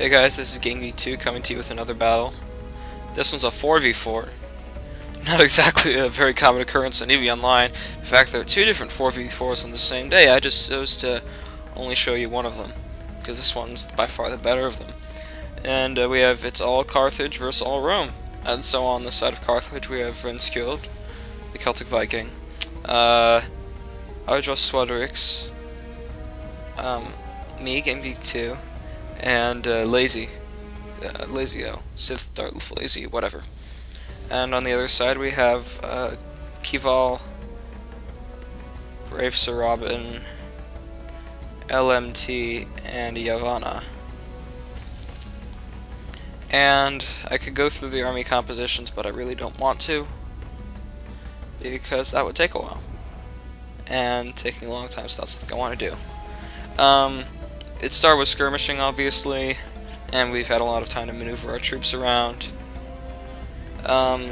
Hey guys, this is gamegeek2 coming to you with another battle. This one's a 4v4. Not exactly a very common occurrence on EB Online. In fact, there are two different 4v4s on the same day. I just chose to only show you one of them, because this one's by far the better of them. And uh, we have it's all Carthage versus all Rome. And so on the side of Carthage we have Renskiold, the Celtic Viking, uh, Arjos Suadurix, um, me, gamegeek2, and uh, Lazy, uh, LazyO, Sith Darth Lazy, whatever. And on the other side we have uh, Kival, Brave Sir Robin, LMT, and Yavana. And I could go through the army compositions, but I really don't want to, because that would take a while. And taking a long time, so that's something I want to do. Um, it started with skirmishing, obviously, and we've had a lot of time to maneuver our troops around. Um,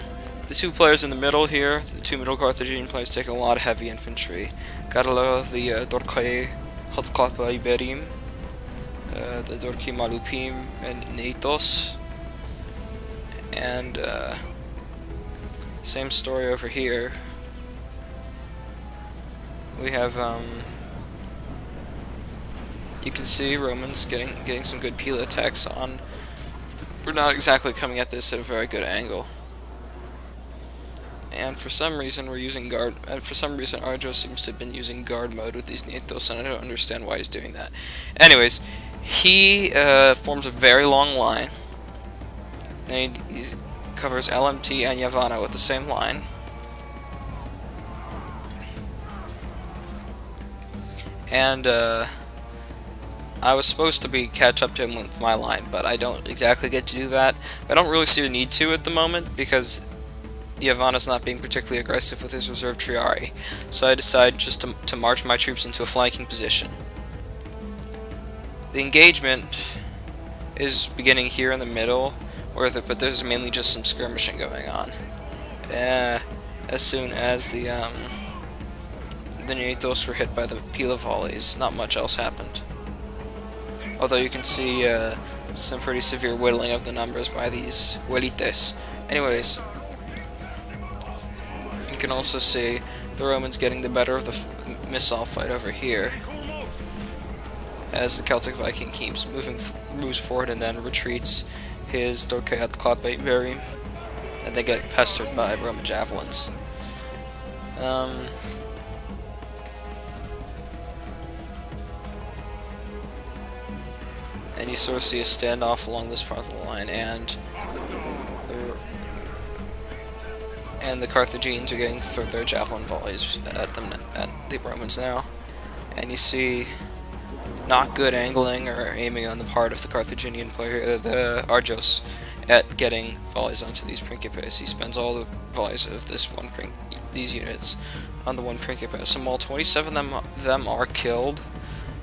the two players in the middle here, the two middle Carthaginian players, take a lot of heavy infantry. Carlo, the uh, Hadklapa Iberim, uh, the Dorki Malupim, and Neitos. And, uh, same story over here. We have, um, you can see Romans getting getting some good Pila attacks on. We're not exactly coming at this at a very good angle. And for some reason we're using guard and for some reason Arjo seems to have been using guard mode with these Nietos and I don't understand why he's doing that. Anyways, he uh, forms a very long line. And he, he covers LMT and Yavana with the same line. And uh I was supposed to be catch up to him with my line, but I don't exactly get to do that. I don't really see the need to at the moment because Yavana's not being particularly aggressive with his reserve Triarii, so I decide just to, to march my troops into a flanking position. The engagement is beginning here in the middle, where the, but there's mainly just some skirmishing going on. Uh, as soon as the um, the Nietos were hit by the Pila volleys, not much else happened. Although you can see uh, some pretty severe whittling of the numbers by these velites. Anyways, you can also see the Romans getting the better of the missile fight over here. As the Celtic Viking keeps moving moves forward and then retreats his Dorkeat very and they get pestered by Roman javelins. Um, and you sort of see a standoff along this part of the line, and the, and the Carthaginians are getting their javelin volleys at them at the Romans now, and you see not good angling or aiming on the part of the Carthaginian player, uh, the Arjos, at getting volleys onto these Principes. He spends all the volleys of this one these units on the one Principe. Some all 27 of them, them are killed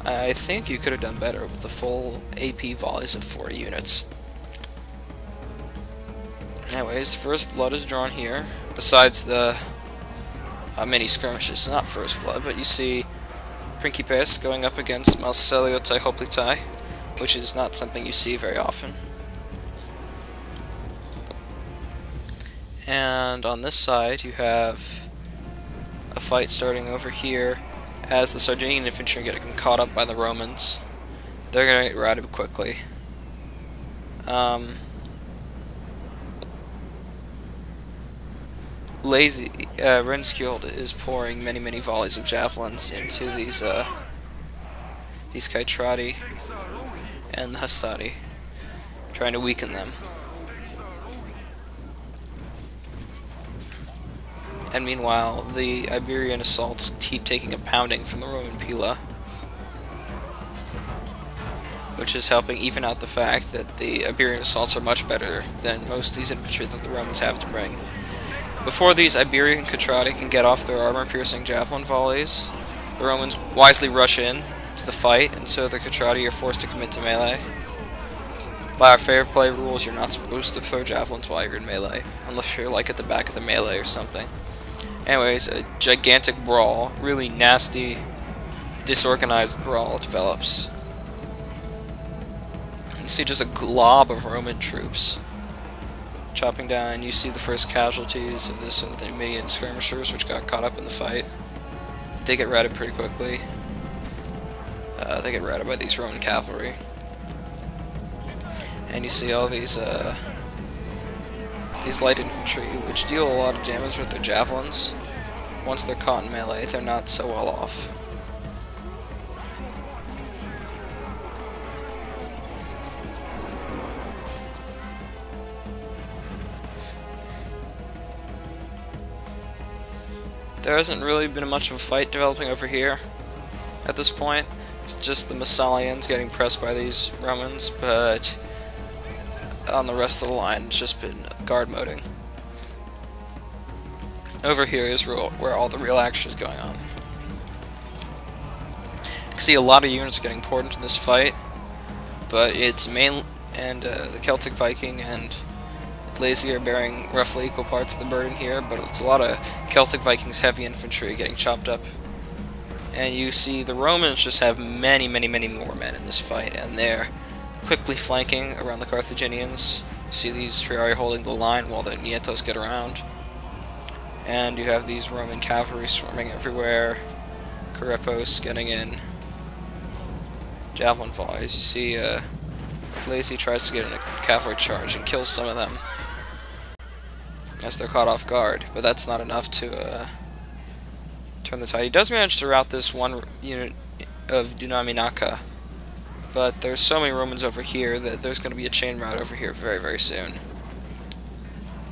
I think you could have done better with the full AP volleys of 4 units. Anyways, first blood is drawn here, besides the uh, mini skirmishes, not first blood, but you see Principes going up against Massaliotai Hoplitai, which is not something you see very often. And on this side you have a fight starting over here as the Sardinian infantry get caught up by the Romans. They're going to get routed quickly. Um, lazy uh, Renskiold is pouring many many volleys of javelins into these uh, these Kaitrati and the Hastati, trying to weaken them. And meanwhile the Iberian assaults keep taking a pounding from the Roman Pila, which is helping even out the fact that the Iberian assaults are much better than most of these infantry that the Romans have to bring. Before these Iberian Catrati can get off their armor-piercing javelin volleys, the Romans wisely rush in to the fight, and so the Catrati are forced to commit to melee. By our fair play rules, you're not supposed to throw javelins while you're in melee, unless you're like at the back of the melee or something. Anyways, a gigantic brawl, really nasty, disorganized brawl develops. You see just a glob of Roman troops chopping down. You see the first casualties of this of the Numidian skirmishers, which got caught up in the fight. They get routed pretty quickly. Uh, they get routed by these Roman cavalry. And you see all these uh, these light infantry, which deal a lot of damage with their javelins. Once they're caught in melee, they're not so well off. There hasn't really been much of a fight developing over here at this point. It's just the Massalians getting pressed by these Romans, but on the rest of the line it's just been guard moding. Over here is where all the real action is going on. You can see a lot of units getting poured into this fight, but it's main and uh, the Celtic Viking and Lazy are bearing roughly equal parts of the burden here, but it's a lot of Celtic Vikings heavy infantry getting chopped up. And you see the Romans just have many, many, many more men in this fight, and they're quickly flanking around the Carthaginians. You see these Triarii holding the line while the Nietos get around. And you have these Roman cavalry swarming everywhere. Carepos getting in. Javelin volleys. You see uh, Lacy tries to get in a cavalry charge and kills some of them as they're caught off guard, but that's not enough to uh, turn the tide. He does manage to rout this one unit of Dunaminaka, but there's so many Romans over here that there's going to be a chain route over here very, very soon.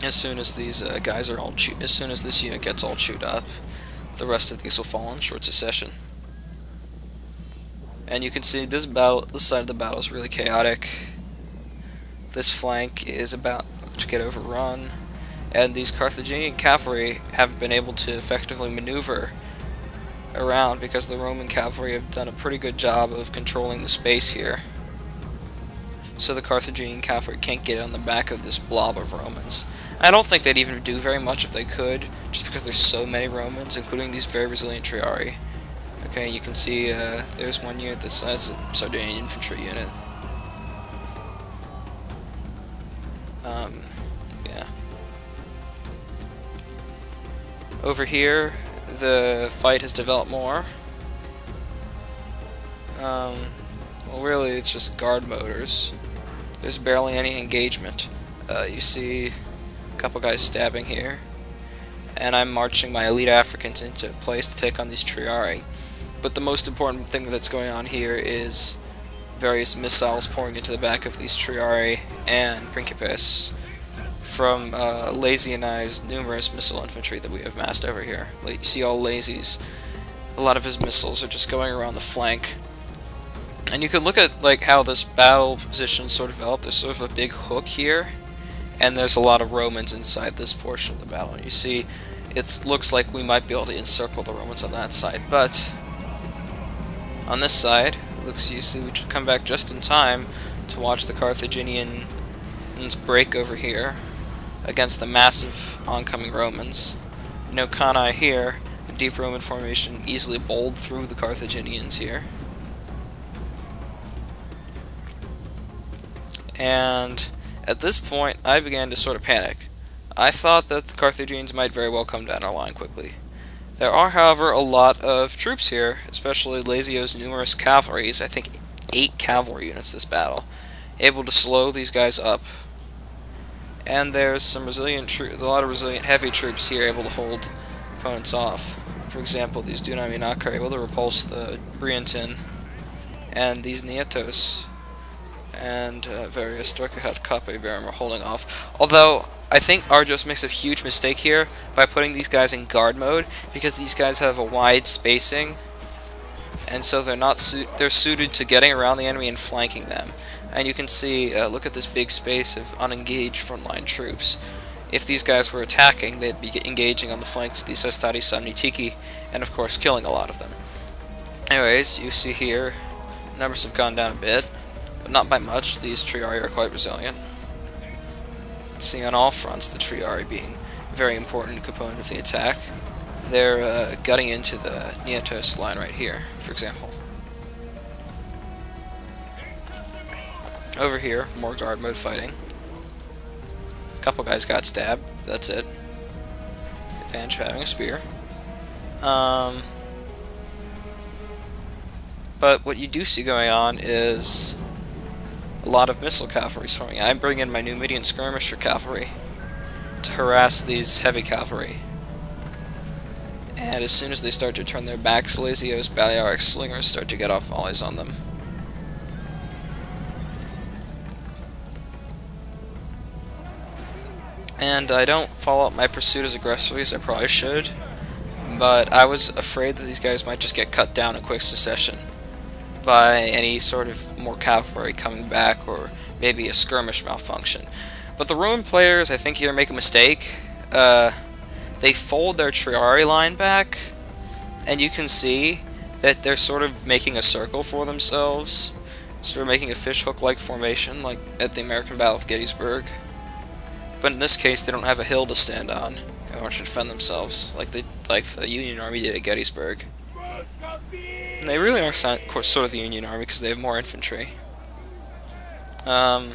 As soon as these uh, guys are all as soon as this unit gets all chewed up, the rest of these will fall in short succession. And you can see this battle, this side of the battle is really chaotic. This flank is about to get overrun and these Carthaginian cavalry haven't been able to effectively maneuver around because the Roman cavalry have done a pretty good job of controlling the space here. So the Carthaginian cavalry can't get on the back of this blob of Romans. I don't think they'd even do very much if they could, just because there's so many Romans, including these very resilient Triarii. Okay, you can see uh, there's one unit that's, that's a Sardinian infantry unit. Um, yeah. Over here, the fight has developed more. Um, well, really, it's just guard motors. There's barely any engagement. Uh, you see a couple guys stabbing here. And I'm marching my elite Africans into place to take on these Triarii. But the most important thing that's going on here is various missiles pouring into the back of these Triarii and Principes from uh, Lazy and I's numerous missile infantry that we have massed over here. You see all Lazy's, a lot of his missiles are just going around the flank. And you can look at like how this battle position sort of developed. There's sort of a big hook here, and there's a lot of Romans inside this portion of the battle. And you see, it looks like we might be able to encircle the Romans on that side, but on this side, looks you see we should come back just in time to watch the Carthaginians break over here against the massive oncoming Romans. No Cannae here, a deep Roman formation easily bowled through the Carthaginians here. And at this point, I began to sort of panic. I thought that the Carthaginians might very well come down our line quickly. There are, however, a lot of troops here, especially LazyO's numerous cavalries, I think eight cavalry units this battle, able to slow these guys up and there's some resilient a lot of resilient heavy troops here able to hold opponents off. For example, these Dunaminaka are able to repulse the Briantin, and these Nietos and uh, various Dorkahat Kape Baron are holding off. Although, I think Arjos makes a huge mistake here by putting these guys in guard mode, because these guys have a wide spacing, and so they're not su they're suited to getting around the enemy and flanking them. And you can see, uh, look at this big space of unengaged frontline troops. If these guys were attacking, they'd be engaging on the flanks of these Hastati Samnitiki, and of course killing a lot of them. Anyways, you see here, numbers have gone down a bit, but not by much. These Triarii are quite resilient. See on all fronts the Triarii being a very important component of the attack. They're uh, gutting into the Nietos line right here, for example. Over here, more guard mode fighting. Couple guys got stabbed, that's it. Advantage having a spear. Um, but what you do see going on is a lot of missile cavalry swarming. I bring in my Numidian skirmisher cavalry to harass these heavy cavalry. And as soon as they start to turn their backs, LazyO's Balearic slingers start to get off volleys on them. And I don't follow up my pursuit as aggressively as I probably should, but I was afraid that these guys might just get cut down in quick succession by any sort of more cavalry coming back or maybe a skirmish malfunction. But the Roman players, I think, here make a mistake. Uh, they fold their Triarii line back, and you can see that they're sort of making a circle for themselves, sort of making a fishhook-like formation, like at the American Battle of Gettysburg. But in this case, they don't have a hill to stand on in order to defend themselves, like the like the Union Army did at Gettysburg. And they really are sort of the Union Army because they have more infantry. Um,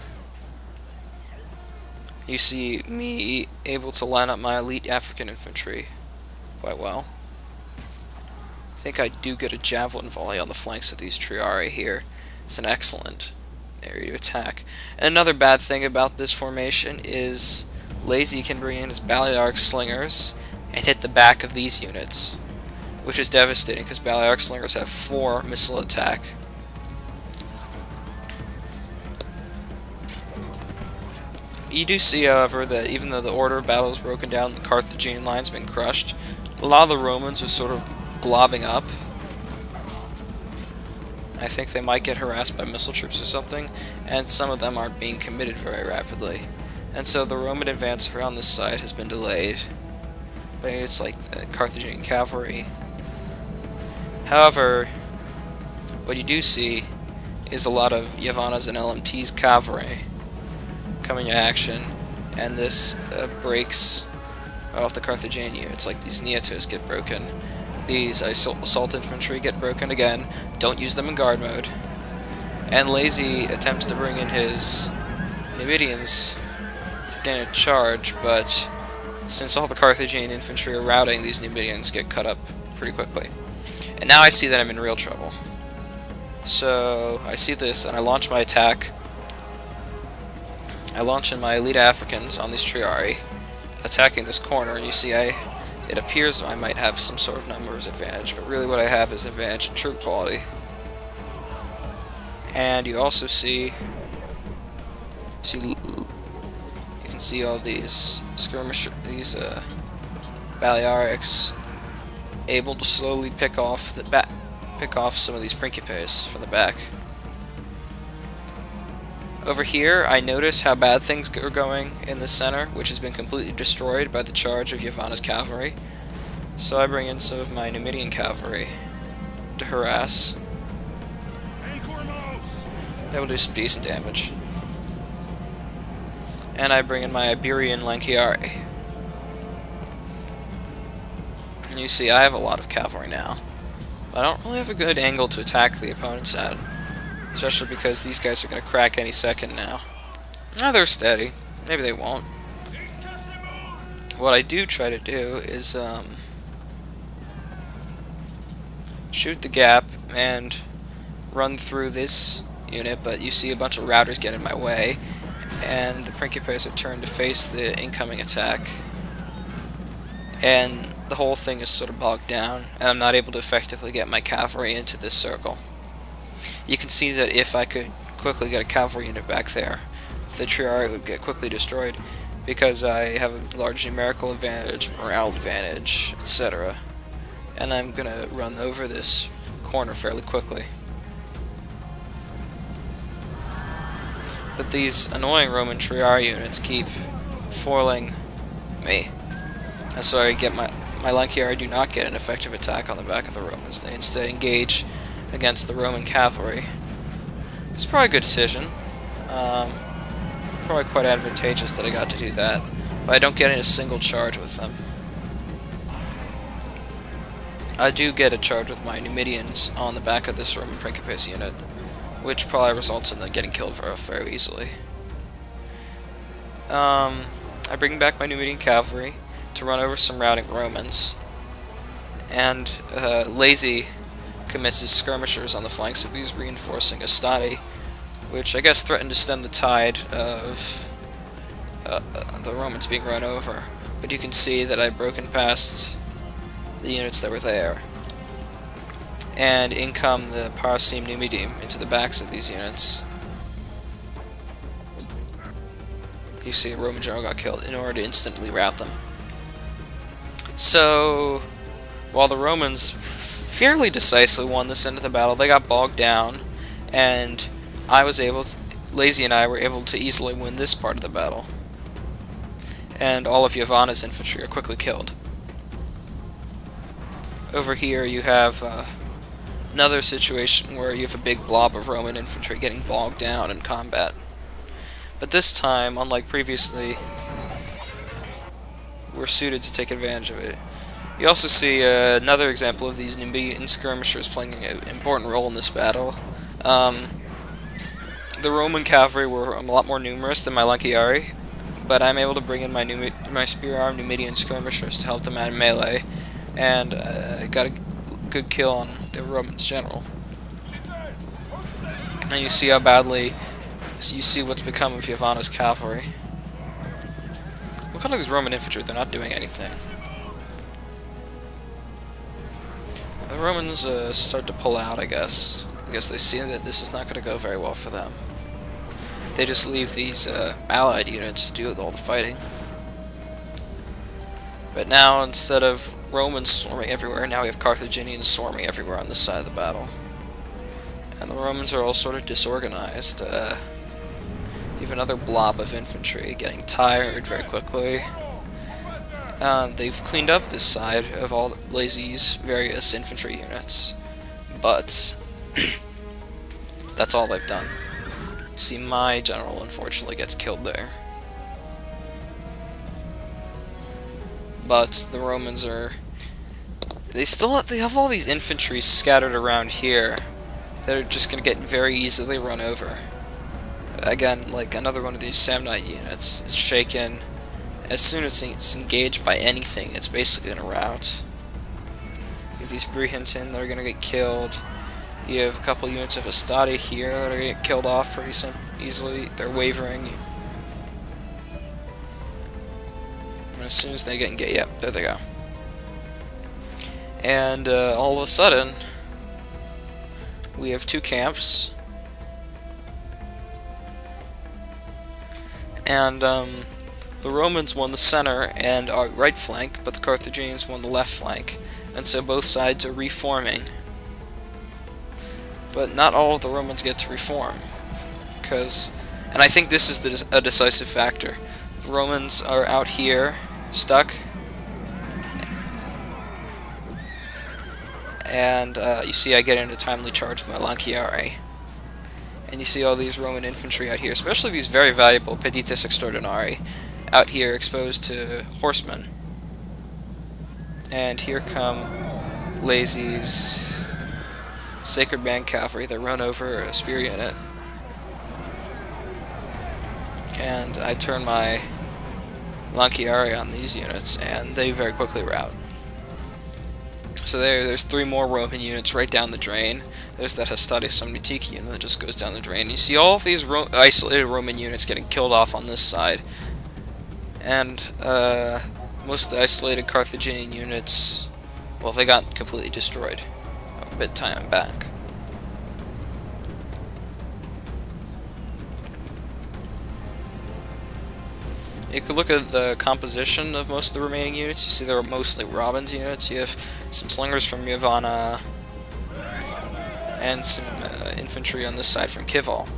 you see me able to line up my elite African infantry quite well. I think I do get a javelin volley on the flanks of these Triarii here. It's an excellent area to attack. Another bad thing about this formation is Lazy can bring in his Balearic slingers and hit the back of these units which is devastating because Balearic Slingers have 4 missile attack. You do see, however, that even though the order of battle is broken down the Carthaginian line's been crushed, a lot of the Romans are sort of globbing up. I think they might get harassed by missile troops or something, and some of them aren't being committed very rapidly. And so the Roman advance around this side has been delayed. But it's like the Carthaginian cavalry However, what you do see is a lot of Yavana's and LMT's cavalry coming to action, and this uh, breaks off the Carthaginian. It's like these Nietos get broken. These assault infantry get broken again. Don't use them in guard mode. And Lazy attempts to bring in his Numidians to gain a charge, but since all the Carthaginian infantry are routing, these Numidians get cut up pretty quickly. And now I see that I'm in real trouble. So I see this and I launch my attack. I launch in my elite Africans on these Triarii, attacking this corner, and you see I it appears I might have some sort of numbers advantage, but really what I have is advantage in troop quality. And you also see see you can see all these skirmish these uh, Balearics able to slowly pick off the back, pick off some of these Principes from the back. Over here, I notice how bad things are going in the center, which has been completely destroyed by the charge of Yavana's cavalry. So I bring in some of my Numidian cavalry to harass. That will do some decent damage. And I bring in my Iberian Lanciari. You see, I have a lot of cavalry now. I don't really have a good angle to attack the opponents at. Especially because these guys are going to crack any second now. Now they're steady. Maybe they won't. What I do try to do is um, shoot the gap and run through this unit, but you see a bunch of routers get in my way, and the Principes are turned to face the incoming attack. And the whole thing is sort of bogged down, and I'm not able to effectively get my cavalry into this circle. You can see that if I could quickly get a cavalry unit back there, the Triarii would get quickly destroyed, because I have a large numerical advantage, morale advantage, etc. And I'm gonna run over this corner fairly quickly. But these annoying Roman Triarii units keep foiling me. And so I get my my Lanciari do not get an effective attack on the back of the Romans. They instead engage against the Roman cavalry. It's probably a good decision. Um, probably quite advantageous that I got to do that. But I don't get in a single charge with them. I do get a charge with my Numidians on the back of this Roman Principes unit. which probably results in them getting killed very, very easily. Um, I bring back my Numidian cavalry to run over some routing Romans, and uh, Lazy commits his skirmishers on the flanks of these reinforcing Astati, which I guess threatened to stem the tide of uh, uh, the Romans being run over. But you can see that I've broken past the units that were there. And in come the Parasim Numidim into the backs of these units. You see a Roman general got killed in order to instantly rout them. So, while the Romans fairly decisively won this end of the battle, they got bogged down, and I was able to, Lazy and I were able to easily win this part of the battle. And all of Yavana's infantry are quickly killed. Over here you have uh, another situation where you have a big blob of Roman infantry getting bogged down in combat. But this time, unlike previously, we're suited to take advantage of it. You also see uh, another example of these Numidian skirmishers playing an important role in this battle. Um, the Roman cavalry were a lot more numerous than my Lanciari, but I'm able to bring in my Numi my spear-armed Numidian skirmishers to help them out in melee, and uh, got a good kill on the Romans general. And you see how badly, so you see what's become of Yavana's cavalry. Look at all these Roman infantry, they're not doing anything. The Romans uh, start to pull out, I guess. I guess they see that this is not going to go very well for them. They just leave these uh, allied units to do all the fighting. But now, instead of Romans swarming everywhere, now we have Carthaginians swarming everywhere on this side of the battle. And the Romans are all sort of disorganized. Uh, have another blob of infantry getting tired very quickly. Um, they've cleaned up this side of all Lazy's various infantry units, but that's all they've done. See, my general unfortunately gets killed there. But the Romans are... They still have, they have all these infantry scattered around here that are just going to get very easily run over. Again, like another one of these Samnite units is shaken as soon as it's engaged by anything, it's basically to rout. You have these Brihinton that are to get killed. You have a couple units of Astati here that are to get killed off pretty easily. They're wavering. And as soon as they get engaged, yep, there they go. And uh, all of a sudden, we have two camps. And, um, the Romans won the center and our right flank, but the Carthaginians won the left flank, and so both sides are reforming. But not all of the Romans get to reform, because, and I think this is the, a decisive factor. The Romans are out here, stuck, and uh, you see I get into a timely charge with my Lanciari. And you see all these Roman infantry out here, especially these very valuable Pedites Extraordinari, out here exposed to horsemen. And here come Lazy's Sacred Band Cavalry that run over a spear unit. And I turn my Lanciari on these units, and they very quickly rout. So there, there's three more Roman units right down the drain. There's that Hastati Somnitiki unit that just goes down the drain. You see all of these Ro isolated Roman units getting killed off on this side and uh, most of the isolated Carthaginian units, well, they got completely destroyed a bit time back. You could look at the composition of most of the remaining units. You see they're mostly Robin's units. You have some slingers from Yavana and some uh, infantry on this side from Kival,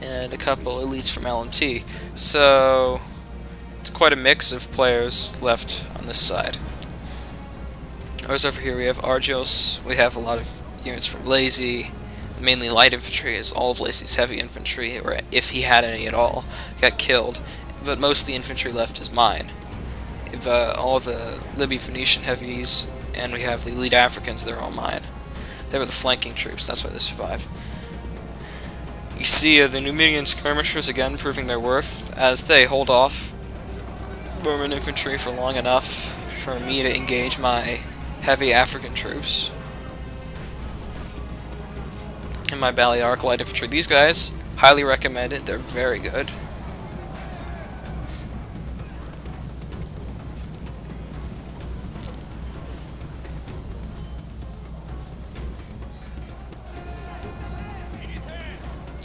and a couple elites from LMT. So it's quite a mix of players left on this side. Whereas over here we have Arjos, we have a lot of units from Lazy, mainly light infantry, as all of Lazy's heavy infantry, or if he had any at all, got killed, but most of the infantry left is mine. If uh, all the Libyo-Phoenician heavies, and we have the elite Africans, they're all mine. They were the flanking troops, that's why they survived. You see uh, the Numidian skirmishers again proving their worth as they hold off Roman infantry for long enough for me to engage my heavy African troops. And my Balearic light infantry. These guys, highly recommended, they're very good.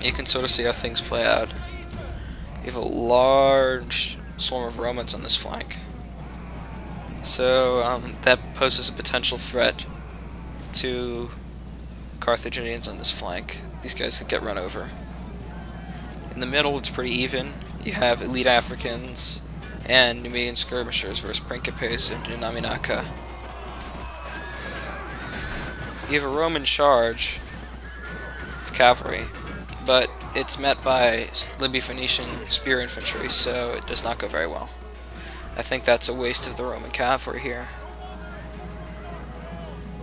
you can sort of see how things play out. You have a large swarm of Romans on this flank. So um, that poses a potential threat to Carthaginians on this flank. These guys could get run over. In the middle, it's pretty even. You have elite Africans and Numidian skirmishers versus Principes and Dinaminaka. You have a Roman charge of cavalry but it's met by Libya Phoenician spear infantry, so it does not go very well. I think that's a waste of the Roman cavalry here.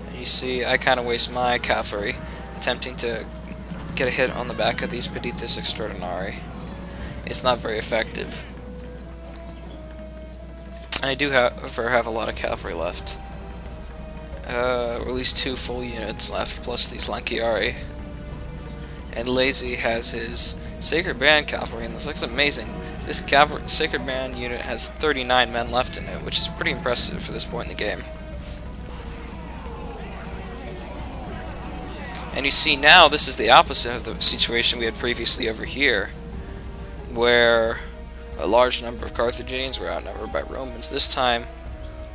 And you see, I kind of waste my cavalry attempting to get a hit on the back of these Pedites Extraordinari. It's not very effective. I do, however, have a lot of cavalry left. Uh, or at least two full units left, plus these Lanciari and Lazy has his Sacred Band cavalry, and this looks amazing. This Sacred Band unit has 39 men left in it, which is pretty impressive for this point in the game. And you see now, this is the opposite of the situation we had previously over here, where a large number of Carthaginians were outnumbered by Romans. This time,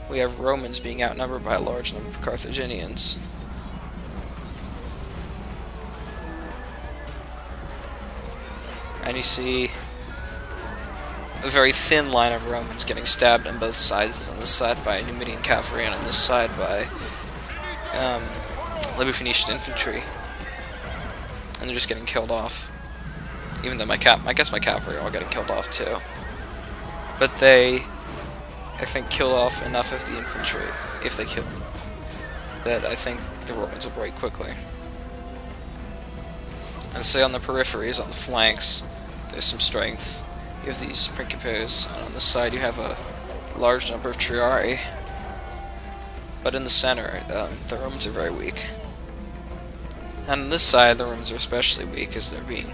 we have Romans being outnumbered by a large number of Carthaginians. And you see a very thin line of Romans getting stabbed on both sides. On this side by Numidian cavalry, and on this side by um, Libyo-Phoenician infantry, and they're just getting killed off. Even though my cap, I guess my cavalry are all getting killed off too. But they, I think, kill off enough of the infantry if they kill that I think the Romans will break quickly. And say on the peripheries, on the flanks, there's some strength. You have these Principes, and on this side you have a large number of Triarii. But in the center, um, the Romans are very weak. And on this side, the Romans are especially weak as they're being...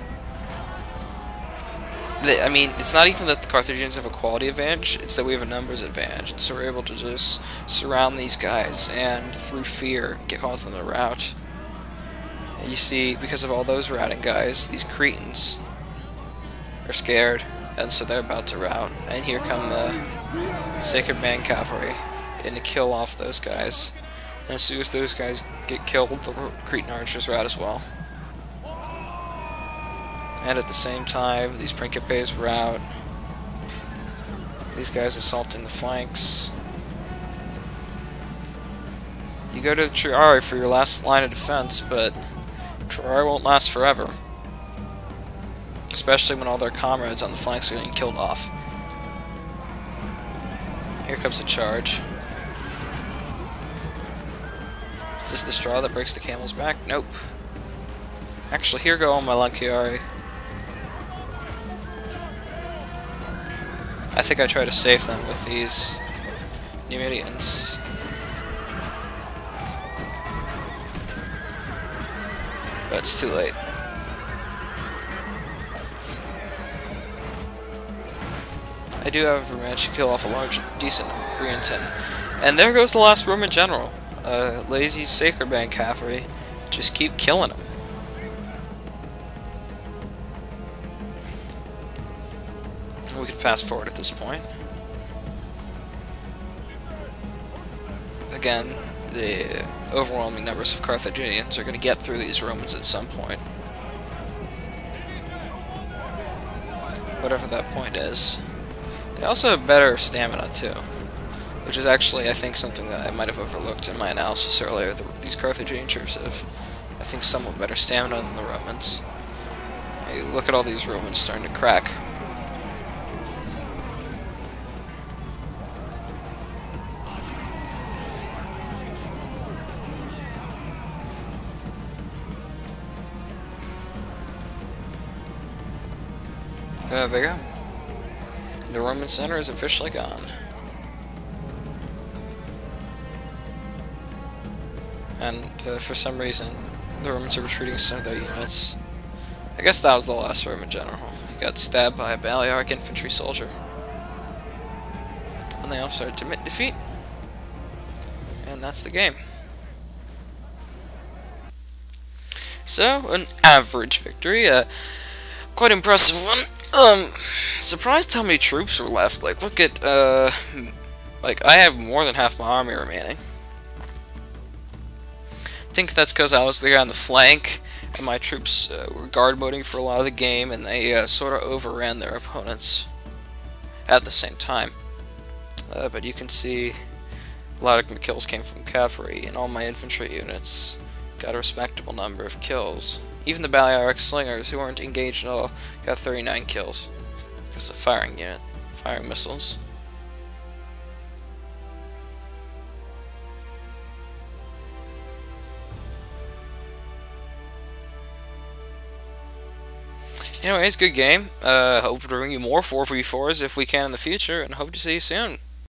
They, I mean, it's not even that the Carthaginians have a quality advantage, it's that we have a numbers advantage. And so we're able to just surround these guys and, through fear, get cause them to rout. And you see, because of all those routing guys, these Cretans are scared, and so they're about to rout. And here come the Sacred Band Cavalry in to kill off those guys. And as soon as those guys get killed, the Cretan archers rout as well. And at the same time, these Principes rout. These guys assaulting the flanks. You go to Triarii for your last line of defense, but Triarii won't last forever especially when all their comrades on the flanks are getting killed off. Here comes the charge. Is this the straw that breaks the camel's back? Nope. Actually, here go all my Lanciari. I think I try to save them with these Numidians. But it's too late. I do have managed to kill off a large, decent Korean And there goes the last Roman general. Uh, lazy Sacred Band cavalry. Just keep killing them. We can fast forward at this point. Again, the overwhelming numbers of Carthaginians are going to get through these Romans at some point. Whatever that point is. They also have better stamina, too. Which is actually, I think, something that I might have overlooked in my analysis earlier. The, these Carthaginian troops have, I think, somewhat better stamina than the Romans. Hey, look at all these Romans starting to crack. Uh, there we go. The Roman center is officially gone. And uh, for some reason, the Romans are retreating some of their units. I guess that was the last Roman general. He got stabbed by a Balearic infantry soldier. And they all started to admit defeat. And that's the game. So, an average victory. Uh, quite impressive one. Um, surprised how many troops were left. Like, look at, uh, like, I have more than half my army remaining. I think that's because I was the guy on the flank, and my troops uh, were guard moding for a lot of the game, and they uh, sort of overran their opponents at the same time. Uh, but you can see a lot of kills came from cavalry, and all my infantry units got a respectable number of kills. Even the Balearic slingers, who weren't engaged at all, got 39 kills. Because the firing unit, firing missiles. Anyways, good game. Uh, hope to bring you more 4v4s if we can in the future, and hope to see you soon.